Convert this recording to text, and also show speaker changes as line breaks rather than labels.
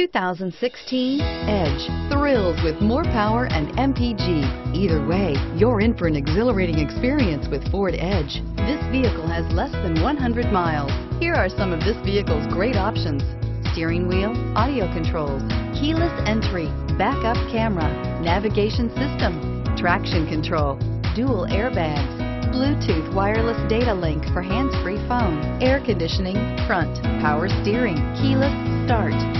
2016 Edge. Thrills with more power and MPG. Either way, you're in for an exhilarating experience with Ford Edge. This vehicle has less than 100 miles. Here are some of this vehicle's great options. Steering wheel, audio controls, keyless entry, backup camera, navigation system, traction control, dual airbags, Bluetooth wireless data link for hands-free phone, air conditioning, front, power steering, keyless start.